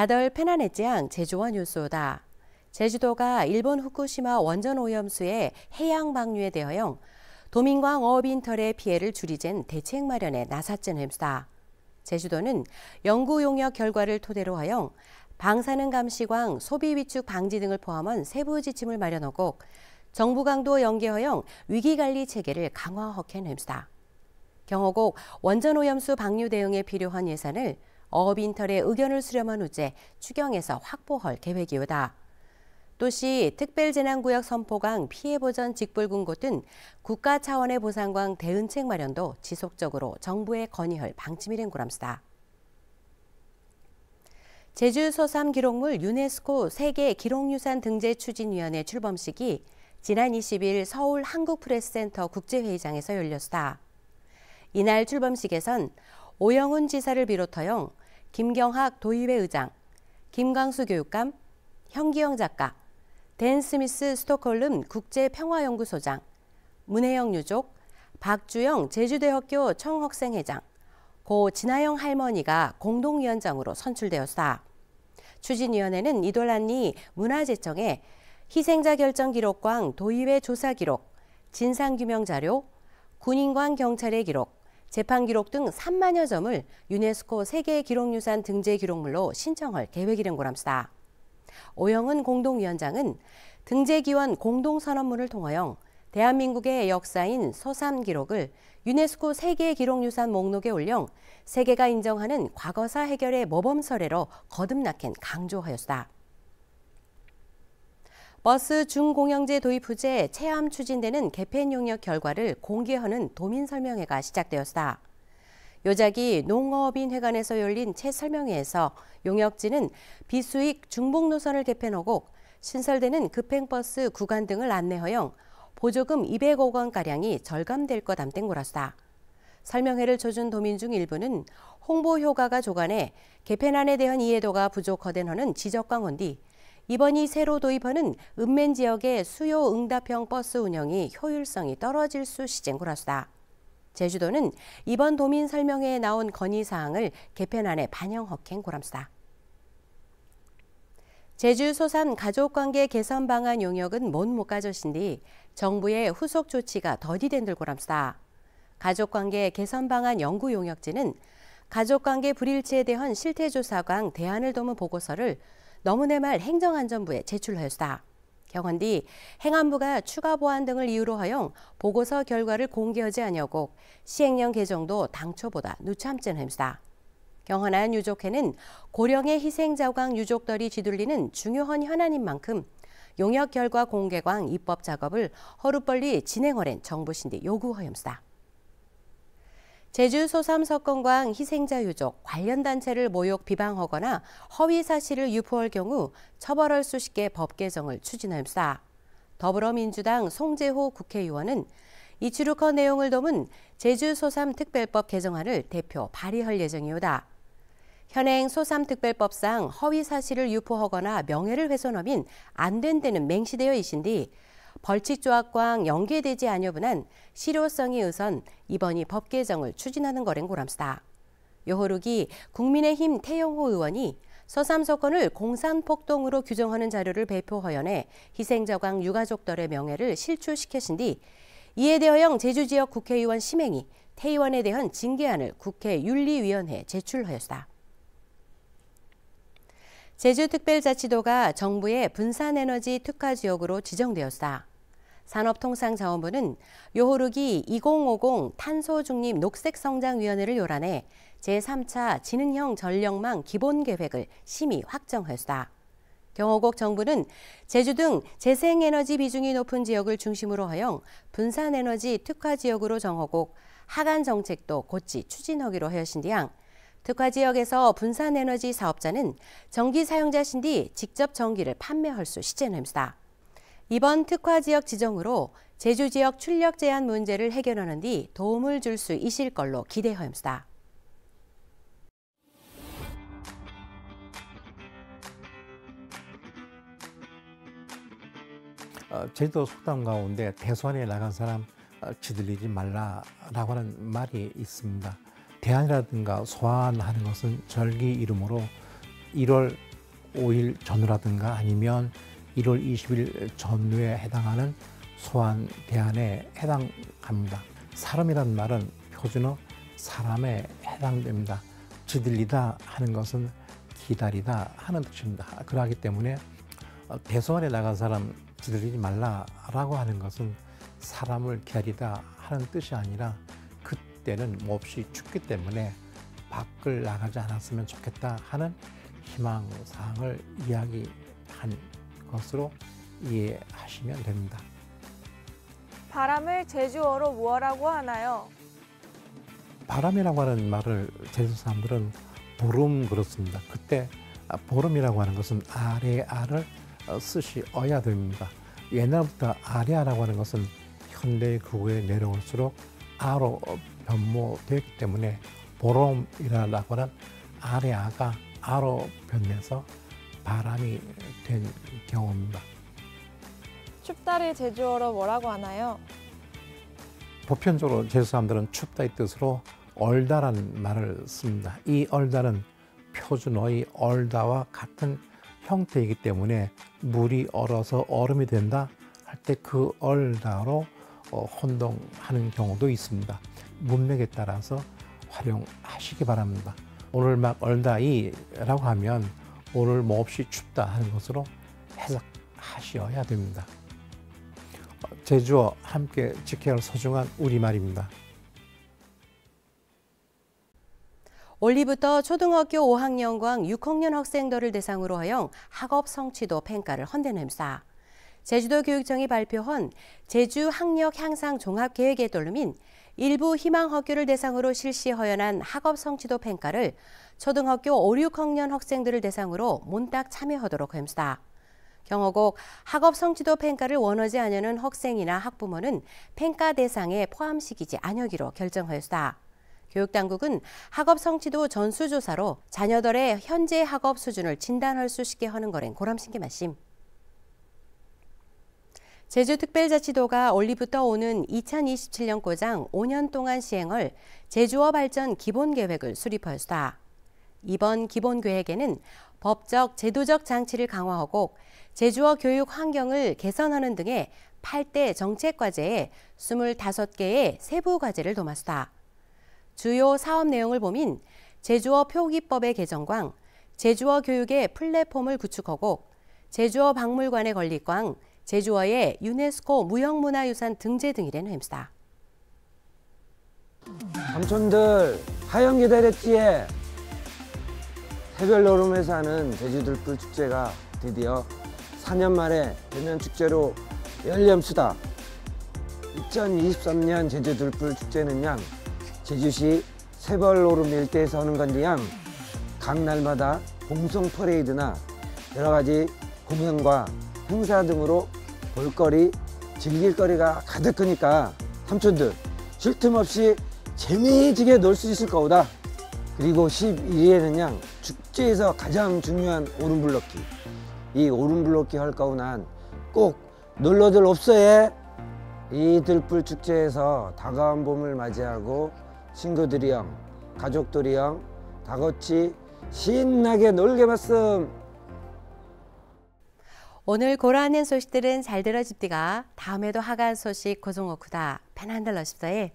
다들 페나네지앙 제주원 뉴스다. 제주도가 일본 후쿠시마 원전 오염수의 해양 방류에 대하여 도민광 어업인털의 피해를 줄이젠 대책 마련에 나섰진 햄스다. 제주도는 연구 용역 결과를 토대로 하여 방사능 감시광, 소비 위축 방지 등을 포함한 세부 지침을 마련하고 정부 강도 연계허용 위기관리 체계를 강화하게 햄스다. 경호국 원전 오염수 방류 대응에 필요한 예산을 어업인털의 의견을 수렴한 후에 추경에서 확보할 계획이오다. 또시 특별재난구역 선포강 피해보전 직불군고 등 국가 차원의 보상광 대응책 마련도 지속적으로 정부에 건의할 방침이된 구람스다. 제주 소삼 기록물 유네스코 세계 기록유산 등재 추진위원회 출범식이 지난 20일 서울 한국프레스센터 국제회의장에서 열렸다. 이날 출범식에선 오영훈 지사를 비롯하여 김경학 도의회 의장, 김광수 교육감, 현기영 작가, 댄 스미스 스톡홀름 국제평화연구소장, 문혜영 유족, 박주영 제주대학교 청학생회장, 고 진아영 할머니가 공동위원장으로 선출되었다. 추진위원회는 이돌란리 문화재청에 희생자 결정 기록광 도의회 조사 기록, 진상규명 자료, 군인관 경찰의 기록, 재판 기록 등 3만여 점을 유네스코 세계 기록유산 등재 기록물로 신청할 계획이란 거람스다. 오영은 공동위원장은 등재기원 공동선언문을 통하여 대한민국의 역사인 서삼 기록을 유네스코 세계 기록유산 목록에 올려 세계가 인정하는 과거사 해결의 모범 사례로 거듭나켄 강조하였다. 버스 중공영제 도입 후제 체암 추진되는 개편 용역 결과를 공개하는 도민 설명회가 시작되었다. 요작이 농어업인회관에서 열린 채 설명회에서 용역지는 비수익 중복 노선을 개편하고 신설되는 급행버스 구간 등을 안내허용 보조금 200억 원가량이 절감될 것 담된 거라다. 설명회를 쳐준 도민 중 일부는 홍보 효과가 조간해 개편안에 대한 이해도가 부족하다는 지적광원 뒤 이번이 새로 도입하는 읍맨 지역의 수요 응답형 버스 운영이 효율성이 떨어질 수 시쟁고라수다. 제주도는 이번 도민 설명회에 나온 건의사항을 개편안에 반영허행 고람수다. 제주 소산 가족관계 개선 방안 용역은 못못 가져신 뒤 정부의 후속 조치가 더디된 들 고람수다. 가족관계 개선 방안 연구 용역지는 가족관계 불일치에 대한 실태조사광 대안을 도문 보고서를 너무내말 행정안전부에 제출하였다. 경원 뒤 행안부가 추가 보안 등을 이유로 하여 보고서 결과를 공개하지 않냐고 시행령 개정도 당초보다 누참진 햄스다. 경헌한 유족회는 고령의 희생자광 유족들이 쥐둘리는 중요한 현안인 만큼 용역 결과 공개광 입법 작업을 허루빨리 진행하랜 정부신디 요구하염스다. 제주 소삼 석건광 희생자 유족 관련 단체를 모욕 비방하거나 허위 사실을 유포할 경우 처벌할 수 있게 법 개정을 추진함사. 더불어민주당 송재호 국회의원은 이추룩한 내용을 담은 제주 소삼 특별법 개정안을 대표 발의할 예정이오다. 현행 소삼 특별법상 허위 사실을 유포하거나 명예를 훼손하면 안 된다는 맹시되어 있신 뒤 벌칙 조합과 연계되지 아니어분한 실효성이 우선 이번이 법 개정을 추진하는 거랭 고람스다. 요호룩이 국민의힘 태영호 의원이 서삼 사건을 공산폭동으로 규정하는 자료를 배포하연해 희생자광 유가족들의 명예를 실추시켰신 뒤 이에 대하여 제주 지역 국회의원 심행이 태의원에 대한 징계안을 국회 윤리위원회에 제출하였다. 제주특별자치도가 정부의 분산에너지 특화지역으로 지정되었다. 산업통상자원부는 요호르기 2050 탄소중립 녹색성장위원회를 요란해 제3차 지능형 전력망 기본계획을 심의 확정하였다. 경호국 정부는 제주 등 재생에너지 비중이 높은 지역을 중심으로 하여 분산에너지 특화지역으로 정하고 하간 정책도 곧지 추진하기로 하였신 뒤양 특화 지역에서 분산에너지 사업자는 전기 사용자신 뒤 직접 전기를 판매할 수 시제냄스다. 이번 특화 지역 지정으로 제주 지역 출력 제한 문제를 해결하는 뒤 도움을 줄 수 있을 걸로 기대하였습니다. 어, 제주도 속담 가운데 대소안에 나간 사람 어, 지들리지 말라라고 하는 말이 있습니다. 대안이라든가 소환하는 것은 절기 이름으로 1월 5일 전후라든가 아니면 1월 20일 전후에 해당하는 소환 대안에 해당합니다. 사람이란 말은 표준어 사람에 해당됩니다. 지들리다 하는 것은 기다리다 하는 뜻입니다. 그러기 때문에 어, 대소원에 나간 사람 지들리지 말라라고 하는 것은 사람을 기다리다 하는 뜻이 아니라 그때는 몹시 춥기 때문에 밖을 나가지 않았으면 좋겠다 하는 희망 사항을 이야기한 것으로 이해하시면 됩니다. 바람을 제주어로 무엇라고 하나요? 바람이라고 하는 말을 제주 사람들은 보름 그렇습니다. 그때 아, 보름이라고 하는 것은 아래 아를 어, 쓰시어야 됩니다. 옛날부터 아래아라고 하는 것은 현대 구구에 내려올수록 아로 변모되었기 때문에 보름이라고 하는 아래아가 아로 변해서 바람이 된 경우입니다. 춥다를 제주어로 뭐라고 하나요? 보편적으로 제주 사람들은 춥다의 뜻으로 얼다라는 말을 씁니다. 이 얼다는 표준어의 얼다와 같은 형태이기 때문에 물이 얼어서 얼음이 된다 할 때 그 얼다로 어, 혼동하는 경우도 있습니다. 문맥에 따라서 활용하시기 바랍니다. 오늘 막 얼다이라고 하면 오늘 몹시 춥다 하는 것으로 해석하셔야 됩니다. 어, 제주어 함께 지켜야 할 소중한 우리말입니다. 올리부터 초등학교 5학년과 6학년 학생들을 대상으로 허용 학업 성취도 평가를 헌대냄사. 제주도 교육청이 발표한 제주 학력 향상 종합 계획에 따르면 일부 희망 학교를 대상으로 실시 허연한 학업 성취도 평가를 초등학교 5, 6학년 학생들을 대상으로 몬딱 참여하도록 합니다. 경호국 학업 성취도 평가를 원하지 않는 학생이나 학부모는 평가 대상에 포함시키지 않기로 결정하였다. 교육당국은 학업 성취도 전수조사로 자녀들의 현재 학업 수준을 진단할 수 있게 하는 거랭 고람신기 말씀. 제주특별자치도가 올리부터 오는 2027년 고장 5년 동안 시행할 제주어 발전 기본계획을 수립하였다. 이번 기본계획에는 법적, 제도적 장치를 강화하고 제주어 교육 환경을 개선하는 등의 8대 정책과제에 25개의 세부 과제를 도맡다. 주요 사업 내용을 보면 제주어 표기법의 개정광, 제주어 교육의 플랫폼을 구축하고 제주어 박물관의 건립광, 제주어의 유네스코 무형문화유산 등재 등이라는 햄스다. 삼촌들 하영 기다렸지? 해별 노름에서 하는 제주들불 축제가 드디어 4년 만에 대면 축제로 열렴수다. 2023년 제주들불 축제는 양 제주시 세벌노름 일대에서 하는 건데요. 각 날마다 공성 퍼레이드나 여러 가지 공연과 행사 등으로 볼거리, 즐길거리가 가득하니까 삼촌들 쉴 틈 없이 재미지게 놀 수 있을 거다. 그리고 12일에는 축제에서 가장 중요한 오름블럭기. 이 오름블럭기 할 거우난 꼭 놀러들 없어해. 이 들불 축제에서 다가온 봄을 맞이하고 친구들이랑 가족들이랑 다 같이 신나게 놀게 봤음. 오늘 고라하는 소식들은 잘 들어집디가 다음에도 하간 소식 고정오쿠다. 편한달러십사에